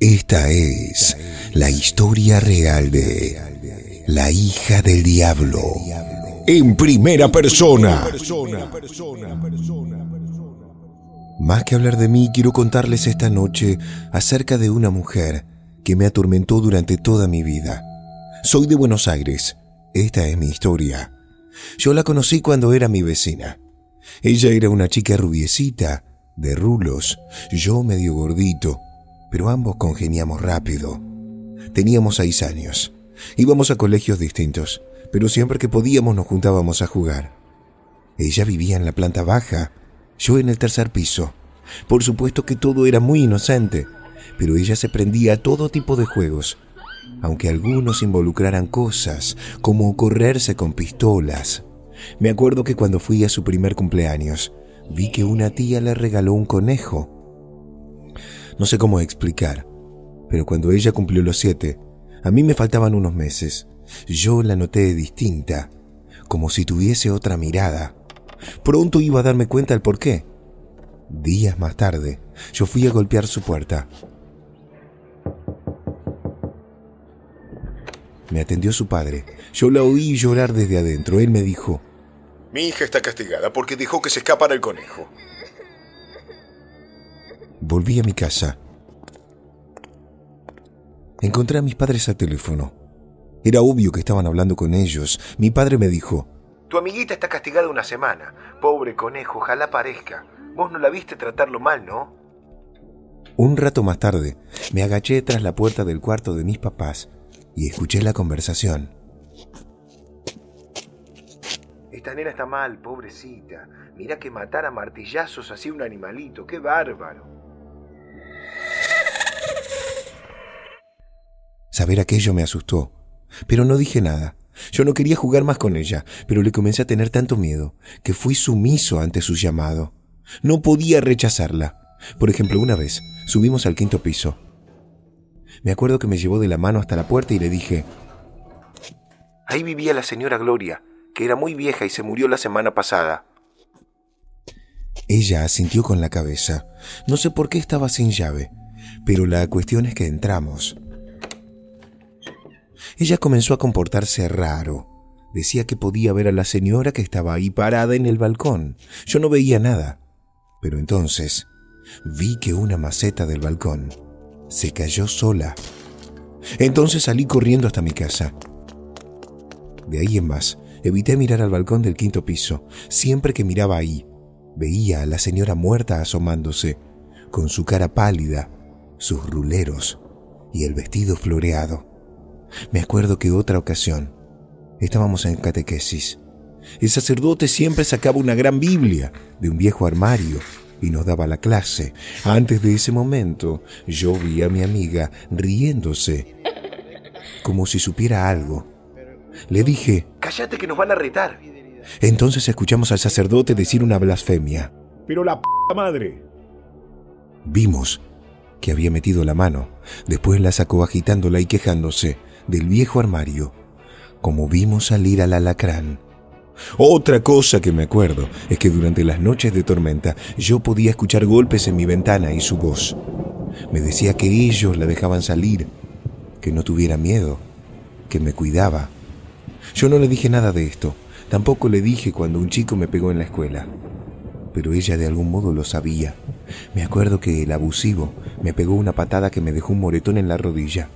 Esta es la historia real de la hija del diablo. En primera persona. Más que hablar de mí, quiero contarles esta noche acerca de una mujer que me atormentó durante toda mi vida. Soy de Buenos Aires. Esta es mi historia. Yo la conocí cuando era mi vecina. Ella era una chica rubiecita, de rulos, yo medio gordito, pero ambos congeniamos rápido. Teníamos seis años. Íbamos a colegios distintos, pero siempre que podíamos nos juntábamos a jugar. Ella vivía en la planta baja, yo en el tercer piso. Por supuesto que todo era muy inocente, pero ella se prendía a todo tipo de juegos, aunque algunos involucraran cosas como correrse con pistolas. Me acuerdo que cuando fui a su primer cumpleaños, vi que una tía le regaló un conejo no sé cómo explicar, pero cuando ella cumplió los siete, a mí me faltaban unos meses. Yo la noté distinta, como si tuviese otra mirada. Pronto iba a darme cuenta el por qué. Días más tarde, yo fui a golpear su puerta. Me atendió su padre. Yo la oí llorar desde adentro. Él me dijo, Mi hija está castigada porque dejó que se escapara el conejo. Volví a mi casa. Encontré a mis padres al teléfono. Era obvio que estaban hablando con ellos. Mi padre me dijo, Tu amiguita está castigada una semana. Pobre conejo, ojalá parezca. Vos no la viste tratarlo mal, ¿no? Un rato más tarde, me agaché tras la puerta del cuarto de mis papás y escuché la conversación. Esta nena está mal, pobrecita. Mira que matar a martillazos así un animalito, qué bárbaro. Saber aquello me asustó, pero no dije nada. Yo no quería jugar más con ella, pero le comencé a tener tanto miedo que fui sumiso ante su llamado. No podía rechazarla. Por ejemplo, una vez subimos al quinto piso. Me acuerdo que me llevó de la mano hasta la puerta y le dije, Ahí vivía la señora Gloria, que era muy vieja y se murió la semana pasada. Ella asintió con la cabeza. No sé por qué estaba sin llave, pero la cuestión es que entramos. Ella comenzó a comportarse raro. Decía que podía ver a la señora que estaba ahí parada en el balcón. Yo no veía nada. Pero entonces vi que una maceta del balcón se cayó sola. Entonces salí corriendo hasta mi casa. De ahí en más, evité mirar al balcón del quinto piso. Siempre que miraba ahí, veía a la señora muerta asomándose, con su cara pálida, sus ruleros y el vestido floreado. Me acuerdo que otra ocasión estábamos en catequesis. El sacerdote siempre sacaba una gran Biblia de un viejo armario y nos daba la clase. Antes de ese momento, yo vi a mi amiga riéndose, como si supiera algo. Le dije, Cállate que nos van a retar. entonces escuchamos al sacerdote decir una blasfemia. Pero la p madre. Vimos que había metido la mano. Después la sacó agitándola y quejándose del viejo armario, como vimos salir al alacrán. Otra cosa que me acuerdo es que durante las noches de tormenta yo podía escuchar golpes en mi ventana y su voz. Me decía que ellos la dejaban salir, que no tuviera miedo, que me cuidaba. Yo no le dije nada de esto, tampoco le dije cuando un chico me pegó en la escuela, pero ella de algún modo lo sabía. Me acuerdo que el abusivo me pegó una patada que me dejó un moretón en la rodilla.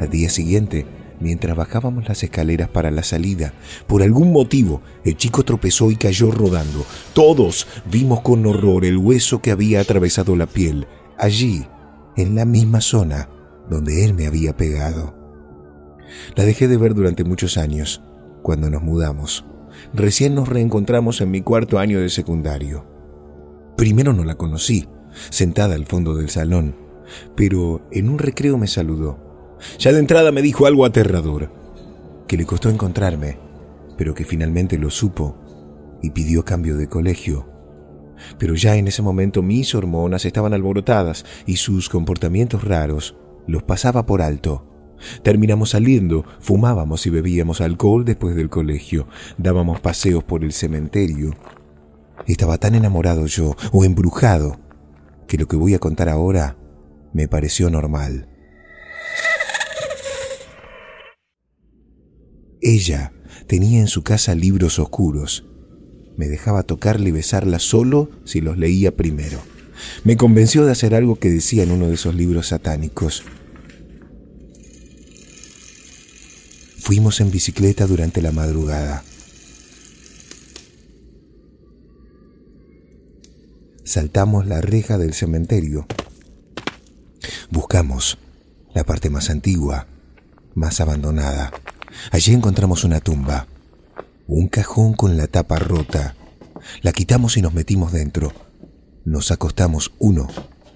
Al día siguiente, mientras bajábamos las escaleras para la salida, por algún motivo, el chico tropezó y cayó rodando. Todos vimos con horror el hueso que había atravesado la piel, allí, en la misma zona donde él me había pegado. La dejé de ver durante muchos años, cuando nos mudamos. Recién nos reencontramos en mi cuarto año de secundario. Primero no la conocí, sentada al fondo del salón, pero en un recreo me saludó. Ya de entrada me dijo algo aterrador, que le costó encontrarme, pero que finalmente lo supo y pidió cambio de colegio. Pero ya en ese momento mis hormonas estaban alborotadas y sus comportamientos raros los pasaba por alto. Terminamos saliendo, fumábamos y bebíamos alcohol después del colegio, dábamos paseos por el cementerio. Estaba tan enamorado yo, o embrujado, que lo que voy a contar ahora me pareció normal. Ella tenía en su casa libros oscuros. Me dejaba tocarle y besarla solo si los leía primero. Me convenció de hacer algo que decía en uno de esos libros satánicos. Fuimos en bicicleta durante la madrugada. Saltamos la reja del cementerio. Buscamos la parte más antigua, más abandonada. Allí encontramos una tumba, un cajón con la tapa rota. La quitamos y nos metimos dentro. Nos acostamos uno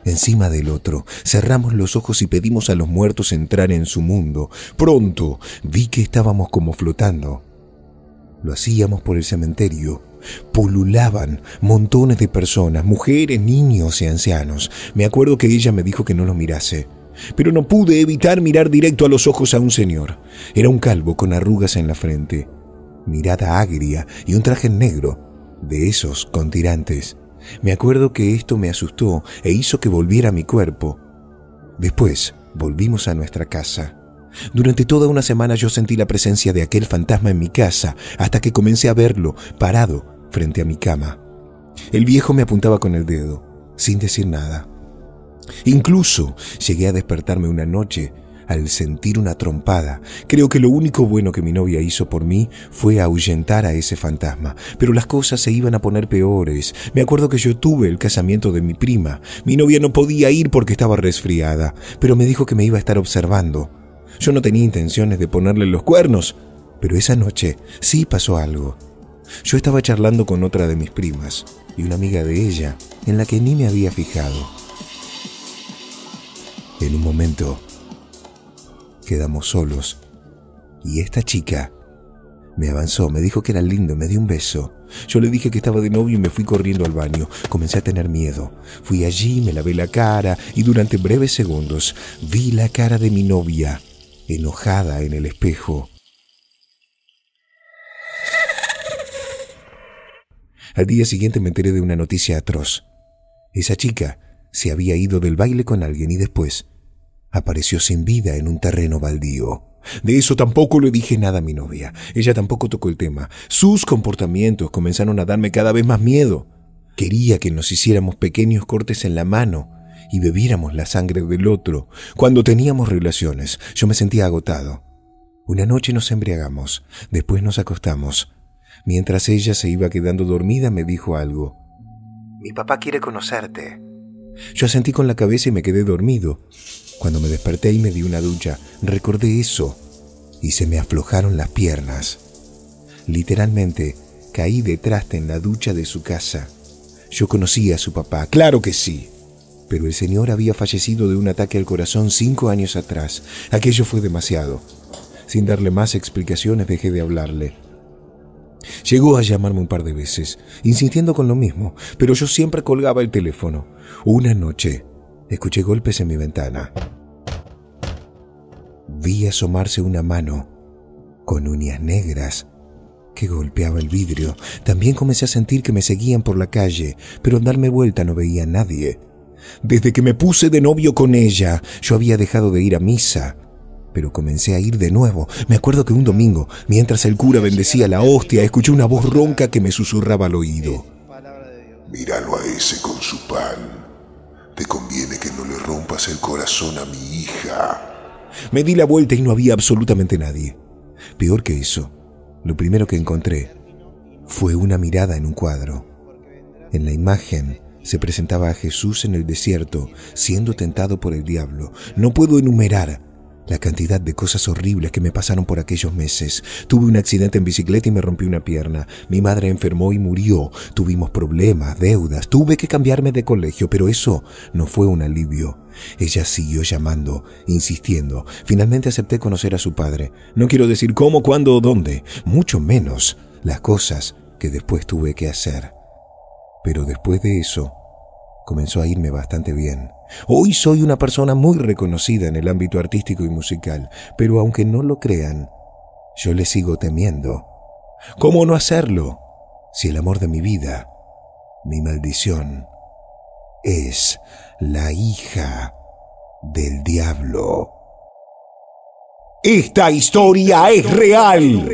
encima del otro, cerramos los ojos y pedimos a los muertos entrar en su mundo. Pronto vi que estábamos como flotando. Lo hacíamos por el cementerio. Pululaban montones de personas, mujeres, niños y ancianos. Me acuerdo que ella me dijo que no lo mirase pero no pude evitar mirar directo a los ojos a un señor. Era un calvo con arrugas en la frente, mirada agria y un traje negro, de esos con tirantes. Me acuerdo que esto me asustó e hizo que volviera mi cuerpo. Después volvimos a nuestra casa. Durante toda una semana yo sentí la presencia de aquel fantasma en mi casa hasta que comencé a verlo parado frente a mi cama. El viejo me apuntaba con el dedo, sin decir nada. Incluso llegué a despertarme una noche al sentir una trompada. Creo que lo único bueno que mi novia hizo por mí fue ahuyentar a ese fantasma, pero las cosas se iban a poner peores. Me acuerdo que yo tuve el casamiento de mi prima. Mi novia no podía ir porque estaba resfriada, pero me dijo que me iba a estar observando. Yo no tenía intenciones de ponerle los cuernos, pero esa noche sí pasó algo. Yo estaba charlando con otra de mis primas y una amiga de ella, en la que ni me había fijado. En un momento quedamos solos y esta chica me avanzó, me dijo que era lindo, me dio un beso. Yo le dije que estaba de novio y me fui corriendo al baño. Comencé a tener miedo. Fui allí, me lavé la cara y durante breves segundos vi la cara de mi novia, enojada en el espejo. Al día siguiente me enteré de una noticia atroz. Esa chica se había ido del baile con alguien y después apareció sin vida en un terreno baldío. De eso tampoco le dije nada a mi novia. Ella tampoco tocó el tema. Sus comportamientos comenzaron a darme cada vez más miedo. Quería que nos hiciéramos pequeños cortes en la mano y bebiéramos la sangre del otro. Cuando teníamos relaciones, yo me sentía agotado. Una noche nos embriagamos, después nos acostamos. Mientras ella se iba quedando dormida, me dijo algo. Mi papá quiere conocerte. Yo asentí con la cabeza y me quedé dormido. Cuando me desperté y me di una ducha, recordé eso y se me aflojaron las piernas. Literalmente, caí detrás en la ducha de su casa. Yo conocía a su papá, claro que sí. Pero el señor había fallecido de un ataque al corazón cinco años atrás. Aquello fue demasiado. Sin darle más explicaciones dejé de hablarle. Llegó a llamarme un par de veces, insistiendo con lo mismo, pero yo siempre colgaba el teléfono. Una noche, escuché golpes en mi ventana. Vi asomarse una mano con uñas negras que golpeaba el vidrio. También comencé a sentir que me seguían por la calle, pero al darme vuelta no veía a nadie. Desde que me puse de novio con ella, yo había dejado de ir a misa pero comencé a ir de nuevo. Me acuerdo que un domingo, mientras el cura bendecía la hostia, escuché una voz ronca que me susurraba al oído. Míralo a ese con su pan. Te conviene que no le rompas el corazón a mi hija. Me di la vuelta y no había absolutamente nadie. Peor que eso, lo primero que encontré fue una mirada en un cuadro. En la imagen se presentaba a Jesús en el desierto, siendo tentado por el diablo. No puedo enumerar la cantidad de cosas horribles que me pasaron por aquellos meses. Tuve un accidente en bicicleta y me rompí una pierna. Mi madre enfermó y murió. Tuvimos problemas, deudas. Tuve que cambiarme de colegio, pero eso no fue un alivio. Ella siguió llamando, insistiendo. Finalmente acepté conocer a su padre. No quiero decir cómo, cuándo o dónde, mucho menos las cosas que después tuve que hacer. Pero después de eso, comenzó a irme bastante bien. Hoy soy una persona muy reconocida en el ámbito artístico y musical, pero aunque no lo crean, yo le sigo temiendo. ¿Cómo no hacerlo si el amor de mi vida, mi maldición, es la hija del diablo. Esta historia es real.